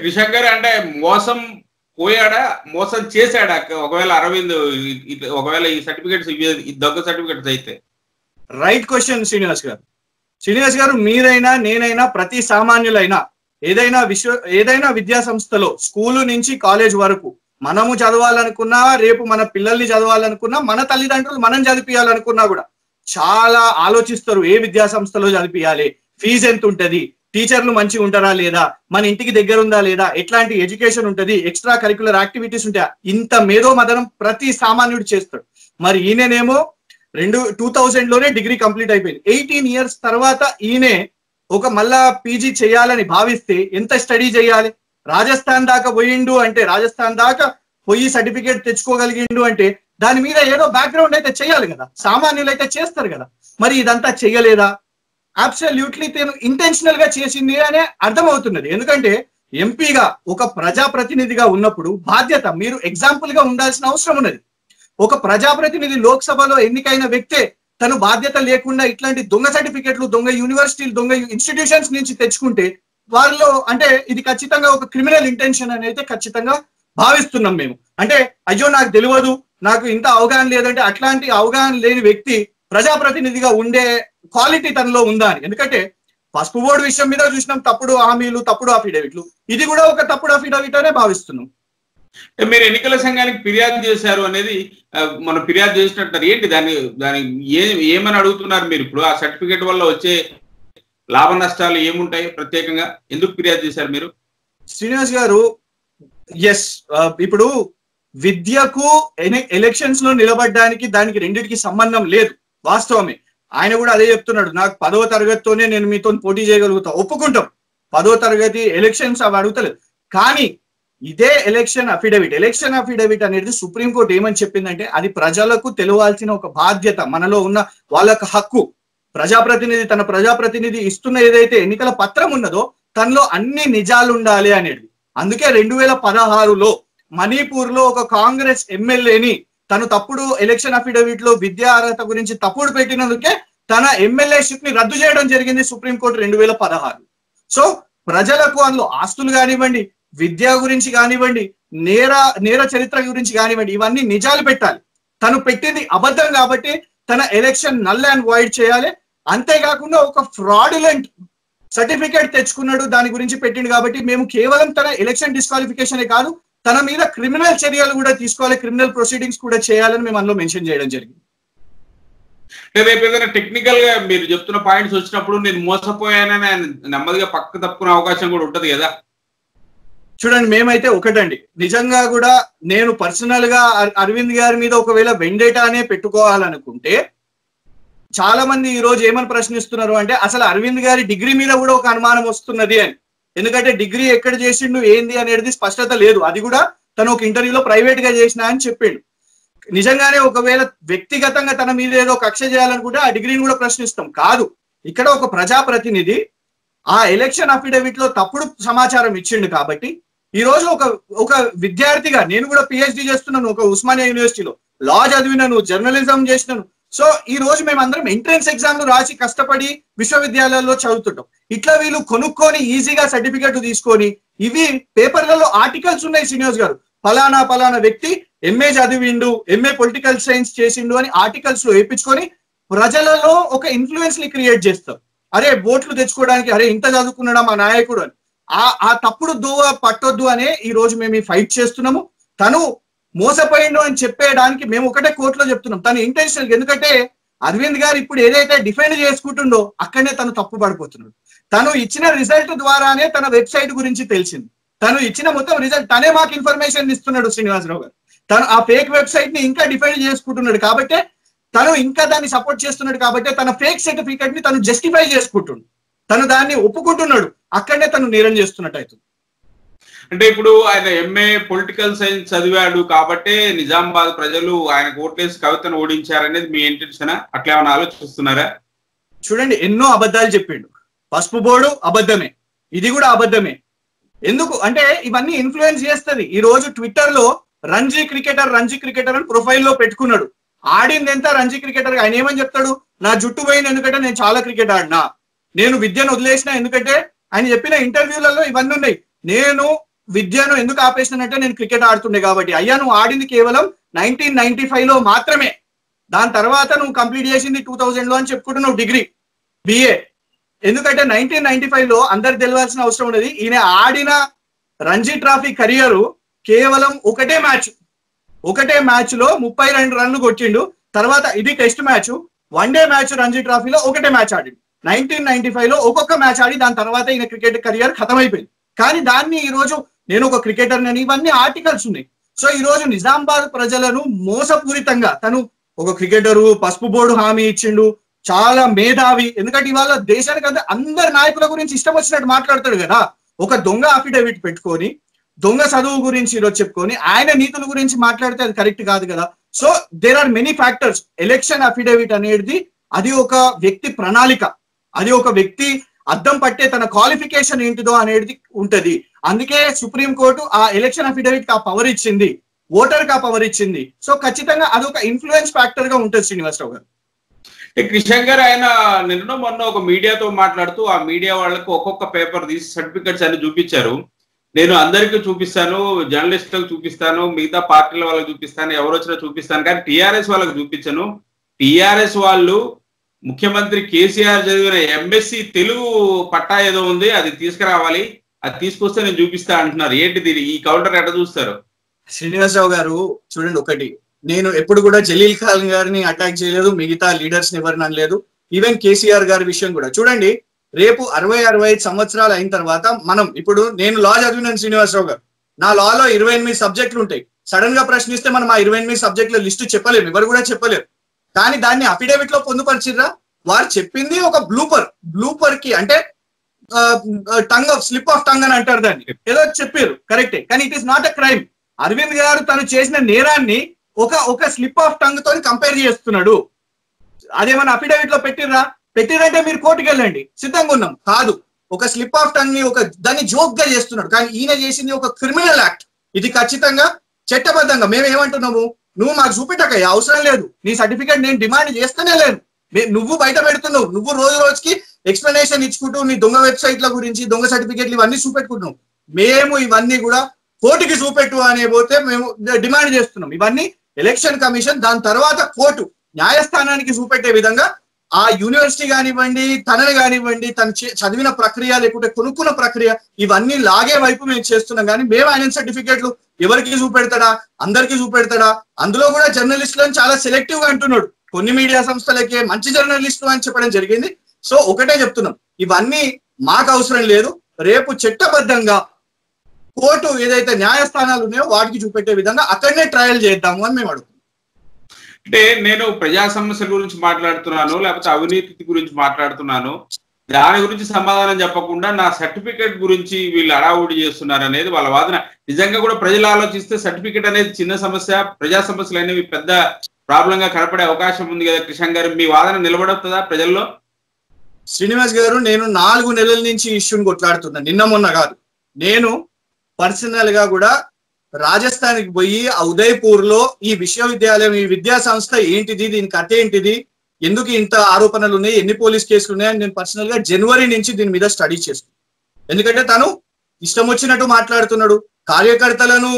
త్రిశంకర్ అంటే మోసం పోయాడా? మోసం చేశాడా? ఒకవేళ అరవింద్ ఒకవేళ ఈ సర్టిఫికేట్స్ దగ్గ దొంగ సర్టిఫికేట్స్ అయితే. రైట్ క్వశ్చన్ శ్రీనివాస్ గారు. శ్రీనివాస్ గారు మీరైనా నేనైనా ప్రతి సామాన్యులైనా ఏదైనా విశ్వ ఏదైనా విద్యా సంస్థలో స్కూలు నుంచి కాలేజ్ వరకు మనము చదవాలనుకున్నా రేపు మన పిల్లల్ని చదవాలనుకున్నా మన తల్లిదండ్రులు మనం చదివియాలనుకున్నా కూడా చాలా ఆలోచిస్తారు ఏ విద్యా సంస్థలో చదివియాలి ఫీజు ఎంత ఉంటది టీచర్లు మంచిగా ఉంటారా లేదా? మన ఇంటికి దగ్గర ఉందా లేదా? ఎట్లాంటి ఎడ్యుకేషన్ ఉంటుంది? ఎక్స్ట్రా కరికులర్ యాక్టివిటీస్ ఉంటాయా? ఇంత మేధో మదనం ప్రతి సామాన్యుడు చేస్తాడు. మరి ఈయననేమో రెండు టూ థౌజండ్లోనే డిగ్రీ కంప్లీట్ అయిపోయింది. ఎయిటీన్ ఇయర్స్ తర్వాత ఈయనే ఒక మళ్ళా పీజీ చేయాలని భావిస్తే ఎంత స్టడీ చేయాలి? రాజస్థాన్ దాకా పోయిండు అంటే రాజస్థాన్ దాకా పోయి సర్టిఫికేట్ తెచ్చుకోగలిగిండు అంటే దాని మీద ఏదో బ్యాక్గ్రౌండ్ అయితే చేయాలి కదా. సామాన్యులు అయితే చేస్తారు కదా. మరి ఇదంతా చెయ్యలేదా అబ్సల్యూట్లీ తను ఇంటెన్షనల్గా చేసింది అనే అర్థమవుతున్నది. ఎందుకంటే ఎంపీగా ఒక ప్రజాప్రతినిధిగా ఉన్నప్పుడు బాధ్యత మీరు ఎగ్జాంపుల్గా ఉండాల్సిన అవసరం ఉన్నది. ఒక ప్రజాప్రతినిధి లోక్సభలో ఎన్నికైన వ్యక్తే తను బాధ్యత లేకుండా ఇట్లాంటి దొంగ సర్టిఫికెట్లు దొంగ యూనివర్సిటీలు దొంగ ఇన్స్టిట్యూషన్స్ నుంచి తెచ్చుకుంటే వారిలో అంటే ఇది ఖచ్చితంగా ఒక క్రిమినల్ ఇంటెన్షన్ అని అయితే ఖచ్చితంగా భావిస్తున్నాం మేము. అంటే అయ్యో నాకు తెలియదు నాకు ఇంత అవగాహన లేదంటే అట్లాంటి అవగాహన లేని వ్యక్తి ప్రజాప్రతినిధిగా ఉండే క్వాలిటీ తనలో ఉందా అని. ఎందుకంటే పసుపు బోర్డు విషయం మీద చూసినాం తప్పుడు హామీలు తప్పుడు అఫిడవిట్లు. ఇది కూడా ఒక తప్పుడు అఫిడవిట్ అనే భావిస్తున్నాం మీరు ఎన్నికల సంఘానికి ఫిర్యాదు చేశారు అనేది మనం ఫిర్యాదు చేసినట్టు ఏంటి దాని దాని ఏ ఏమని అడుగుతున్నారు మీరు ఇప్పుడు? ఆ సర్టిఫికేట్ వల్ల వచ్చే లాభ నష్టాలు ఏముంటాయి ప్రత్యేకంగా? ఎందుకు ఫిర్యాదు చేశారు మీరు? శ్రీనివాస్ గారు ఎస్ ఇప్పుడు విద్యకు ఎలక్షన్స్లో నిలబడడానికి దానికి రెండింటికి సంబంధం లేదు. వాస్తవమే. ఆయన కూడా అదే చెప్తున్నాడు నాకు పదవ తరగతితోనే నేను మీతో పోటీ చేయగలుగుతా. ఒప్పుకుంటాం. పదవ తరగతి ఎలక్షన్స్ అవి అడుగుతలేదు. కానీ ఇదే ఎలక్షన్ అఫిడవిట్ ఎలక్షన్ అఫిడవిట్ అనేది సుప్రీంకోర్టు ఏమని చెప్పిందంటే అది ప్రజలకు తెలియాల్సిన ఒక బాధ్యత మనలో ఉన్న వాళ్ళకి హక్కు. ప్రజాప్రతినిధి తన ప్రజాప్రతినిధి ఇస్తున్న ఏదైతే ఎన్నికల పత్రం ఉన్నదో తనలో అన్ని నిజాలు ఉండాలి అనేది అందుకే రెండు వేల పదహారులో మణిపూర్లో ఒక కాంగ్రెస్ ఎమ్మెల్యేని తను తప్పుడు ఎలక్షన్ అఫిడవిట్లో విద్యా అర్హత గురించి తప్పుడు పెట్టినందుకే తన ఎమ్మెల్యేషిప్ని రద్దు చేయడం జరిగింది సుప్రీంకోర్టు రెండు వేల పదహారు సో ప్రజలకు అందులో ఆస్తులు కానివ్వండి విద్య గురించి కానివ్వండి నేర నేర చరిత్ర గురించి కానివ్వండి ఇవన్నీ నిజాలు పెట్టాలి. తను పెట్టింది అబద్ధం కాబట్టి తన ఎలక్షన్ నల్ అండ్ వైడ్ చేయాలి. అంతేకాకుండా ఒక ఫ్రాడులెంట్ సర్టిఫికేట్ తెచ్చుకున్నాడు దాని గురించి పెట్టిండు కాబట్టి మేము కేవలం తన ఎలక్షన్ డిస్క్వాలిఫికేషన్ కాదు తన మీద క్రిమినల్ చర్యలు కూడా తీసుకోవాలి క్రిమినల్ ప్రొసీడింగ్స్ కూడా చేయాలని మేము అందులో మెన్షన్ చేయడం జరిగింది. రేపు ఏదైనా టెక్నికల్గా మీరు చెప్తున్న పాయింట్స్ వచ్చినప్పుడు నేను మోసపోయానని ఆయన నెమ్మదిగా పక్క తప్పుకునే అవకాశం కూడా ఉంటది కదా? చూడండి మేమైతే ఒకటండి. నిజంగా కూడా నేను పర్సనల్గా అర- అరవింద్ గారి మీద ఒకవేళ వెండేటానే పెట్టుకోవాలనుకుంటే చాలా మంది ఈ రోజు ఏమని ప్రశ్నిస్తున్నారు అంటే అసలు అరవింద్ గారి డిగ్రీ మీద కూడా ఒక అనుమానం వస్తున్నది అని. ఎందుకంటే డిగ్రీ ఎక్కడ చేసిండు ఏంది అనేది స్పష్టత లేదు. అది కూడా తను ఒక ఇంటర్వ్యూలో ప్రైవేట్గా చేసిన అని చెప్పిండు. నిజంగానే ఒకవేళ వ్యక్తిగతంగా తన మీద ఏదో కక్ష చేయాలనుకుంటే ఆ డిగ్రీని కూడా ప్రశ్నిస్తాం. కాదు. ఇక్కడ ఒక ప్రజాప్రతినిధి ఆ ఎలక్షన్ అఫిడవిట్లో తప్పుడు సమాచారం ఇచ్చిండు కాబట్టి ఈ రోజు ఒక ఒక విద్యార్థిగా నేను కూడా పిహెచ్డి చేస్తున్నాను ఒక ఉస్మానియా యూనివర్సిటీలో లా. చదివినాను జర్నలిజం చేసినాను. సో ఈ రోజు మేమందరం ఎంట్రన్స్ ఎగ్జామ్లు రాసి కష్టపడి విశ్వవిద్యాలయాల్లో చదువుతుంటాం. ఇట్లా వీళ్ళు కొనుక్కొని ఈజీగా సర్టిఫికెట్ తీసుకొని ఇవి పేపర్లలో ఆర్టికల్స్ ఉన్నాయి శ్రీనివాస్ గారు. ఫలానా ఫలానా వ్యక్తి ఎంఏ చదివిండు ఎంఏ పొలిటికల్ సైన్స్ చేసిండు అని ఆర్టికల్స్లో వేయించుకొని ప్రజలలో ఒక ఇన్ఫ్లుయెన్స్ని క్రియేట్ చేస్తారు. అరే ఓట్లు తెచ్చుకోవడానికి అరే ఇంత చదువుకున్నాడా మా నాయకుడు అని. ఆ ఆ తప్పుడు దోవ పట్టొద్దు అనే ఈ రోజు మేము ఈ ఫైట్ చేస్తున్నాము. తను మోసపోయిండు అని చెప్పేయడానికి మేము ఒకటే కోర్టులో చెప్తున్నాం. తను ఇంటెన్షనల్ ఎందుకంటే అరవింద్ గారు ఇప్పుడు ఏదైతే డిఫెండ్ చేసుకుంటుండో అక్కడనే తను తప్పు పడిపోతున్నాడు. తను ఇచ్చిన రిజల్ట్ ద్వారానే తన వెబ్సైట్ గురించి తెలిసింది. తను ఇచ్చిన మొత్తం రిజల్ట్ తనే మాకు ఇన్ఫర్మేషన్ ఇస్తున్నాడు శ్రీనివాసరావు గారు. తను ఆ ఫేక్ వెబ్సైట్ని ఇంకా డిఫెండ్ చేసుకుంటున్నాడు కాబట్టి తను ఇంకా దాన్ని సపోర్ట్ చేస్తున్నాడు కాబట్టి తన ఫేక్ సర్టిఫికెట్ని తను జస్టిఫై చేసుకుంటుండు. తను దాన్ని ఒప్పుకుంటున్నాడు. అక్కడనే తను నేరం చేస్తున్నట్టు అవుతుంది. అంటే ఇప్పుడు ఆయన ఎంఏ పొలిటికల్ సైన్స్ చదివాడు కాబట్టే నిజామాబాద్ ప్రజలు ఆయన ఓట్లేసి కవితను ఓడించారనేది మీ ఇంటెన్షన్ అట్లా ఏమైనా ఆలోచిస్తున్నారా? చూడండి ఎన్నో అబద్ధాలు చెప్పిండు. పసుపు బోర్డు అబద్ధమే. ఇది కూడా అబద్ధమే. ఎందుకు? అంటే ఇవన్నీ ఇన్ఫ్లుయెన్స్ చేస్తుంది. ఈ రోజు ట్విట్టర్లో రంజీ క్రికెటర్ రంజీ క్రికెటర్ అని ప్రొఫైల్లో పెట్టుకున్నాడు. ఆడింది ఎంత రంజీ క్రికెటర్? ఆయన ఏమని చెప్తాడు? నా జుట్టు పోయింది ఎందుకంటే నేను చాలా క్రికెట్ ఆడినా. నేను విద్యను వదిలేసిన ఎందుకంటే ఆయన చెప్పిన ఇంటర్వ్యూలలో ఇవన్నీ ఉన్నాయి. నేను విద్యను ఎందుకు ఆపేసినానంటే నేను క్రికెట్ ఆడుతుండే కాబట్టి. అయ్యా నువ్వు ఆడింది కేవలం నైన్టీన్ నైన్టీ ఫైవ్లో మాత్రమే. దాని తర్వాత నువ్వు కంప్లీట్ చేసింది టూ థౌజండ్లో అని చెప్పుకుంటున్నావు డిగ్రీ బిఏ ఎందుకంటే నైన్టీన్ నైన్టీ ఫైవ్లో అందరు తెలియాల్సిన అవసరం ఉన్నది ఈయన ఆడిన రంజీ ట్రాఫీ కెరియర్ కేవలం ఒకటే మ్యాచ్ ఒకటే మ్యాచ్లో ముప్పై రెండు రన్లు కొట్టిండు. తర్వాత ఇది test match one day match Ranji ట్రాఫీలో ఒకటే మ్యాచ్ ఆడిండు. నైన్టీన్ నైన్టీ ఫైవ్లో ఒక్కొక్క మ్యాచ్ ఆడి దాని తర్వాత ఈయన క్రికెట్ కెరియర్ ఖతమైపోయింది. కానీ దాన్ని ఈ రోజు నేను ఒక క్రికెటర్ అని ఇవన్నీ ఆర్టికల్స్ ఉన్నాయి. సో ఈ రోజు నిజామాబాద్ ప్రజలను మోసపూరితంగా తను ఒక క్రికెటరు పసుపు బోర్డు హామీ ఇచ్చిండు చాలా మేధావి. ఎందుకంటే ఇవాళ దేశానికి అంతా అందరి నాయకుల గురించి ఇష్టం వచ్చినట్టు మాట్లాడతాడు కదా. ఒక దొంగ అఫిడవిట్ పెట్టుకొని దొంగ చదువు గురించి ఈరోజు చెప్పుకొని ఆయన నీతుల గురించి మాట్లాడితే అది కరెక్ట్ కాదు కదా. So there are many factors election affidavit అనేది అది ఒక వ్యక్తి ప్రణాళిక. అది ఒక వ్యక్తి అద్దం పట్టే తన క్వాలిఫికేషన్ ఏంటిదో అనేది ఉంటది. అందుకే సుప్రీం కోర్టు ఆ ఎలక్షన్ అఫిడవిట్కి ఆ పవర్ ఇచ్చింది. ఓటర్కి ఆ పవర్ ఇచ్చింది. సో ఖచ్చితంగా అదొక ఇన్ఫ్లుయెన్స్ ఫ్యాక్టర్గా ఉంటుంది శ్రీనివాసరావు గారు. కిషన్ కృష్ణ గారు ఆయన నిన్న మొన్న ఒక మీడియాతో మాట్లాడుతూ ఆ మీడియా వాళ్ళకు ఒక్కొక్క పేపర్ తీసి సర్టిఫికెట్స్ అన్ని చూపించారు. నేను అందరికీ చూపిస్తాను జర్నలిస్టులకు చూపిస్తాను మిగతా పార్టీల వాళ్ళకి చూపిస్తాను ఎవరు వచ్చినా చూపిస్తాను. కానీ టిఆర్ఎస్ వాళ్ళకి చూపించను. టిఆర్ఎస్ వాళ్ళు ముఖ్యమంత్రి కేసీఆర్ చదివిన ఎంఎస్సి తెలుగు పట్టా ఏదో ఉంది అది తీసుకురావాలి. అది తీసుకొస్తే నేను చూపిస్తా అంటున్నారు. ఏంటిది ఈ కౌంటర్ ఎట్లా చూస్తారు? శ్రీనివాసరావు గారు చూడండి ఒకటి. నేను ఎప్పుడు కూడా జలీల్ ఖాన్ గారిని అటాక్ చేయలేదు. మిగతా లీడర్స్ ఎవరిని అనలేదు. ఈవెన్ కేసీఆర్ గారి విషయం కూడా. చూడండి రేపు అరవై అరవై ఐదు సంవత్సరాలు అయిన తర్వాత మనం ఇప్పుడు నేను లా చదివినాను శ్రీనివాసరావు గారు. నా లాలో ఇరవై ఎనిమిది సబ్జెక్టులు ఉంటాయి. సడన్గా ప్రశ్నిస్తే మనం ఆ ఇరవై ఎనిమిది సబ్జెక్టుల లిస్టు చెప్పలేము ఎవరు కూడా చెప్పలేరు కానీ దాన్ని అఫిడేవిట్లో పొందుపరిచిర్రా? వారు చెప్పింది ఒక బ్లూపర్ బ్లూపర్కి అంటే tongue of slip of tongue అని అంటారు దాన్ని. ఏదో చెప్పారు. కరెక్టే కానీ it is not a crime Arvind గారు తను చేసిన నేరాన్ని ఒక ఒక స్లిప్ ఆఫ్ టంగ్తో కంపేర్ చేస్తున్నాడు. అదేమన్నా అఫిడవిట్లో పెట్టిర్రా? పెట్టిరంటే మీరు కోర్టుకి వెళ్ళండి సిద్ధంగా ఉన్నాం. కాదు. ఒక స్లిప్ ఆఫ్ టంగ్ని ఒక దాన్ని జోక్గా చేస్తున్నాడు. కానీ ఈయన చేసింది ఒక క్రిమినల్ యాక్ట్ ఇది ఖచ్చితంగా చట్టబద్ధంగా. మేము ఏమంటున్నాము? నువ్వు మాకు చూపెట్టక అవసరం లేదు. నీ సర్టిఫికేట్ నేను డిమాండ్ చేస్తూనే లేను. నువ్వు బయట పెడుతున్నావు. నువ్వు రోజు రోజుకి ఎక్స్ప్లెనేషన్ ఇచ్చుకుంటూ నీ దొంగ వెబ్సైట్ల గురించి దొంగ సర్టిఫికేట్లు ఇవన్నీ చూపెట్టుకుంటున్నాం. మేము ఇవన్నీ కూడా కోర్టుకి చూపెట్టు అనే పోతే మేము డిమాండ్ చేస్తున్నాం. ఇవన్నీ ఎలక్షన్ కమిషన్ దాని తర్వాత కోర్టు న్యాయస్థానానికి చూపెట్టే విధంగా ఆ యూనివర్సిటీ కానివ్వండి తనని కానివ్వండి తను చదివిన ప్రక్రియ లేకుంటే కొనుక్కున్న ప్రక్రియ ఇవన్నీ లాగే వైపు మేము చేస్తున్నాం. కానీ మేము ఆయన సర్టిఫికేట్లు ఎవరికి చూపెడతాడా? అందరికీ చూపెడతాడా? అందులో కూడా జర్నలిస్టులను చాలా సెలెక్టివ్గా అంటున్నాడు. కొన్ని మీడియా సంస్థలకే మంచి జర్నలిస్టు అని చెప్పడం జరిగింది. సో ఒకటే చెప్తున్నాం. ఇవన్నీ మాకు అవసరం లేదు. రేపు చట్టబద్ధంగా కోర్టు ఏదైతే న్యాయస్థానాలు ఉన్నాయో వాటికి చూపెట్టే విధంగా అక్కడనే ట్రయల్ చేద్దాము అని మేము అడుగుతున్నాం. అంటే నేను ప్రజా సమస్యల గురించి మాట్లాడుతున్నాను లేకపోతే అవినీతి గురించి మాట్లాడుతున్నాను. దాని గురించి సమాధానం చెప్పకుండా నా సర్టిఫికేట్ గురించి వీళ్ళు అడావుడి చేస్తున్నారు అనేది వాళ్ళ వాదన. నిజంగా కూడా ప్రజలు ఆలోచిస్తే సర్టిఫికేట్ అనేది చిన్న సమస్య ప్రజా సమస్యలు అనేవి పెద్ద ప్రాబ్లంగా కనపడే అవకాశం ఉంది కదా కిషన్ గారు. మీ వాదన నిలబడుతుందా ప్రజల్లో? శ్రీనివాస్ గారు నేను నాలుగు నెలల నుంచి ఇష్యూని కొట్లాడుతున్నా. నిన్న మొన్న కాదు. నేను పర్సనల్గా కూడా రాజస్థాన్కి పోయి ఉదయపూర్లో ఈ విశ్వవిద్యాలయం ఈ విద్యా సంస్థ ఏంటిది దీని కథ ఏంటిది ఎందుకు ఇంత ఆరోపణలు ఉన్నాయి ఎన్ని పోలీస్ కేసులు ఉన్నాయని నేను పర్సనల్గా జనవరి నుంచి దీని మీద స్టడీ చేస్తున్నాను ఎందుకంటే తను ఇష్టం వచ్చినట్టు మాట్లాడుతున్నాడు. కార్యకర్తలను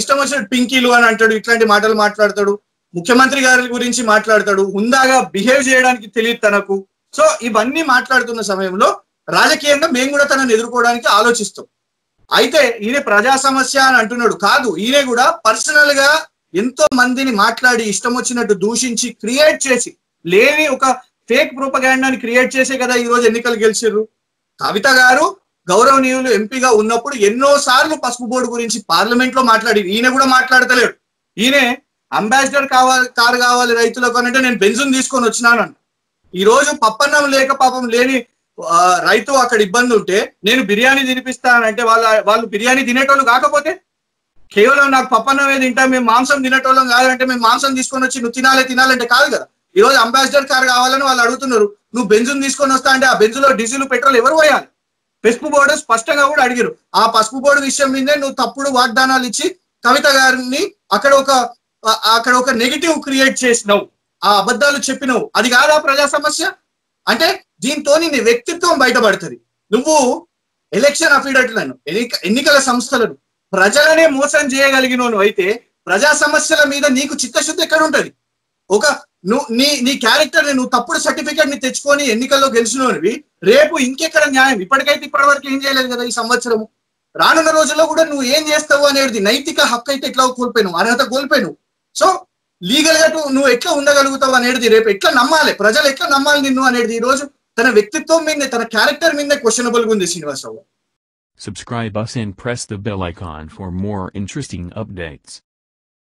ఇష్టం వచ్చినట్టు పింకీలు అని అంటాడు ఇట్లాంటి మాటలు మాట్లాడతాడు. ముఖ్యమంత్రి గారి గురించి మాట్లాడతాడు. హుందాగా బిహేవ్ చేయడానికి తెలియదు తనకు. సో ఇవన్నీ మాట్లాడుతున్న సమయంలో రాజకీయంగా మేము కూడా తనని ఎదుర్కోవడానికి ఆలోచిస్తాం. అయితే ఈయన ప్రజా సమస్య అని అంటున్నాడు. కాదు ఈయన కూడా పర్సనల్గా ఎంతో మందిని మాట్లాడి ఇష్టం వచ్చినట్టు దూషించి క్రియేట్ చేసి లేని ఒక ఫేక్ ప్రూపగాండాని క్రియేట్ చేసే కదా ఈ రోజు ఎన్నికలు గెలిచారు కవిత గారు గౌరవనీయులు ఎంపీగా ఉన్నప్పుడు ఎన్నో సార్లు పసుపు బోర్డు గురించి పార్లమెంట్లో మాట్లాడి ఈయన కూడా మాట్లాడతలేడు. ఈయనే అంబాసిడర్ కావాలి కారు కావాలి రైతులకు అని అంటే నేను బెంజున్ తీసుకొని వచ్చినాను ఈ రోజు పప్పన్నం లేక పాపం లేని రైతు అక్కడ ఇబ్బంది ఉంటే నేను బిర్యానీ తినిపిస్తానంటే వాళ్ళ వాళ్ళు బిర్యానీ తినేటోళ్ళు కాకపోతే కేవలం నాకు పప్పన్నమే తింటా మేము మాంసం తినేటోళ్ళం కాదంటే మేము మాంసం తీసుకొని వచ్చి నువ్వు తినాలి తినాలంటే కాదు కదా. ఈ రోజు అంబాసిడర్ కార్ కావాలని వాళ్ళు అడుగుతున్నారు నువ్వు బెంజును తీసుకొని వస్తా అంటే ఆ బెంజులో డీజిల్ పెట్రోల్ ఎవరు పోయాలి? పసుపు బోర్డు స్పష్టంగా కూడా అడిగారు. ఆ పసుపు బోర్డు విషయం మీదే నువ్వు తప్పుడు వాగ్దానాలు ఇచ్చి కవిత గారిని అక్కడ ఒక అక్కడ ఒక నెగిటివ్ క్రియేట్ చేసినావు. ఆ అబద్ధాలు చెప్పినవు. అది కాదా ప్రజా సమస్య? అంటే దీంతో నీ వ్యక్తిత్వం బయటపడుతుంది. నువ్వు ఎలక్షన్ అఫిడవిట్లను ఎన్నిక ఎన్నికల సంస్థలను ప్రజలనే మోసం చేయగలిగినోను అయితే ప్రజా సమస్యల మీద నీకు చిత్తశుద్ధి ఎక్కడ ఉంటది ఒక నువ్వు నీ నీ క్యారెక్టర్ నువ్వు తప్పుడు సర్టిఫికేట్ని తెచ్చుకొని ఎన్నికల్లో గెలిచినోనివి రేపు ఇంకెక్కడ న్యాయం? ఇప్పటికైతే ఇప్పటి వరకు ఏం చేయలేదు కదా ఈ సంవత్సరము. రానున్న రోజుల్లో కూడా నువ్వు ఏం చేస్తావు అనేది నైతిక హక్కు అయితే ఎట్లా కోల్పోయినావు? అర్హత కోల్పోయినావు. సో లీగల్గా నువ్వు ఎట్లా ఉండగలుగుతావు అనేది రేపు ఎట్లా నమ్మాలి ప్రజలు ఎట్లా నమ్మాలి నిన్ను అనేది ఈ రోజు తన వ్యక్తిత్వం మీద తన క్యారెక్టర్ మీద క్వశ్చనబుల్ ఉంది Srinivasarao Subscribe us and press the bell icon for more interesting updates.